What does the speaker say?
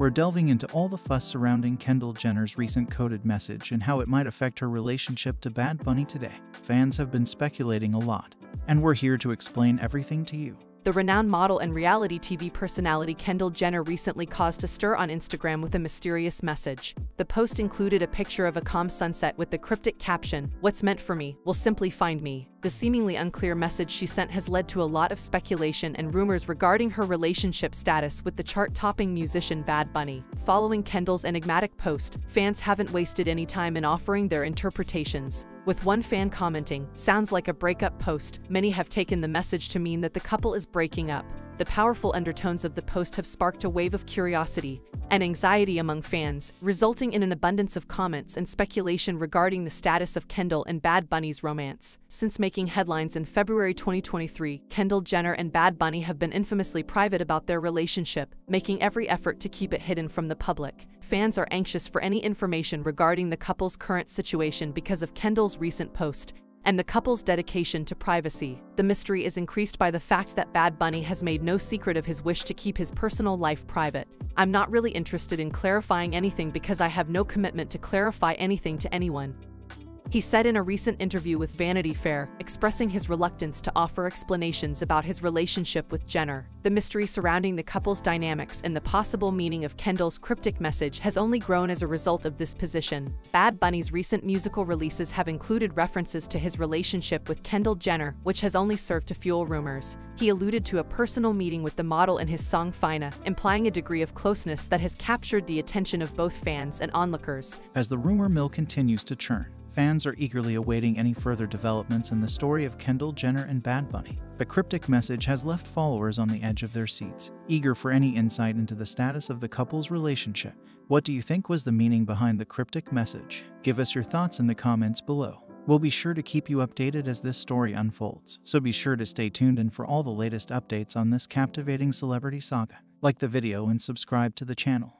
we're delving into all the fuss surrounding Kendall Jenner's recent coded message and how it might affect her relationship to Bad Bunny today. Fans have been speculating a lot, and we're here to explain everything to you. The renowned model and reality TV personality Kendall Jenner recently caused a stir on Instagram with a mysterious message. The post included a picture of a calm sunset with the cryptic caption, What's meant for me will simply find me. The seemingly unclear message she sent has led to a lot of speculation and rumors regarding her relationship status with the chart-topping musician Bad Bunny. Following Kendall's enigmatic post, fans haven't wasted any time in offering their interpretations. With one fan commenting, sounds like a breakup post, many have taken the message to mean that the couple is breaking up. The powerful undertones of the post have sparked a wave of curiosity and anxiety among fans, resulting in an abundance of comments and speculation regarding the status of Kendall and Bad Bunny's romance. Since making headlines in February 2023, Kendall Jenner and Bad Bunny have been infamously private about their relationship, making every effort to keep it hidden from the public. Fans are anxious for any information regarding the couple's current situation because of Kendall's recent post and the couple's dedication to privacy. The mystery is increased by the fact that Bad Bunny has made no secret of his wish to keep his personal life private. I'm not really interested in clarifying anything because I have no commitment to clarify anything to anyone. He said in a recent interview with Vanity Fair, expressing his reluctance to offer explanations about his relationship with Jenner. The mystery surrounding the couple's dynamics and the possible meaning of Kendall's cryptic message has only grown as a result of this position. Bad Bunny's recent musical releases have included references to his relationship with Kendall Jenner, which has only served to fuel rumors. He alluded to a personal meeting with the model in his song Fina, implying a degree of closeness that has captured the attention of both fans and onlookers. As the rumor mill continues to churn, Fans are eagerly awaiting any further developments in the story of Kendall Jenner and Bad Bunny. The cryptic message has left followers on the edge of their seats, eager for any insight into the status of the couple's relationship. What do you think was the meaning behind the cryptic message? Give us your thoughts in the comments below. We'll be sure to keep you updated as this story unfolds, so be sure to stay tuned in for all the latest updates on this captivating celebrity saga. Like the video and subscribe to the channel.